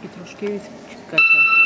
Петрушкевич Катя.